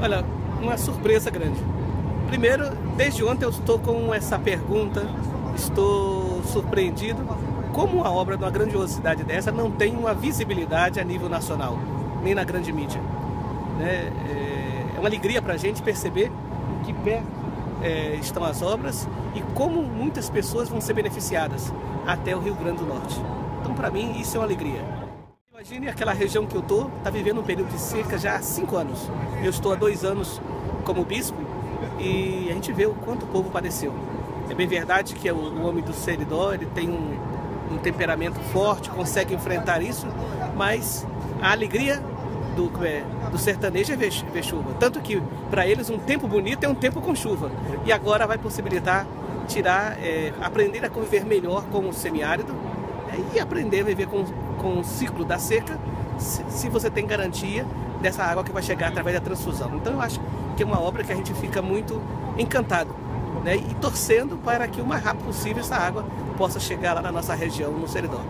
Olha, uma surpresa grande. Primeiro, desde ontem eu estou com essa pergunta, estou surpreendido como uma obra de uma grandiosidade dessa não tem uma visibilidade a nível nacional, nem na grande mídia. Né? É uma alegria para a gente perceber que perto é, estão as obras e como muitas pessoas vão ser beneficiadas até o Rio Grande do Norte. Então, para mim, isso é uma alegria. Imagine aquela região que eu estou, está vivendo um período de seca já há cinco anos. Eu estou há dois anos como bispo e a gente vê o quanto o povo padeceu. É bem verdade que o, o homem do seridó ele tem um, um temperamento forte, consegue enfrentar isso, mas a alegria do, é, do sertanejo é ver, ver chuva. Tanto que para eles um tempo bonito é um tempo com chuva. E agora vai possibilitar tirar, é, aprender a conviver melhor com o semiárido é, e aprender a viver com, com o ciclo da seca, se, se você tem garantia dessa água que vai chegar através da transfusão. Então eu acho que é uma obra que a gente fica muito encantado né, e torcendo para que o mais rápido possível essa água possa chegar lá na nossa região, no Seridó.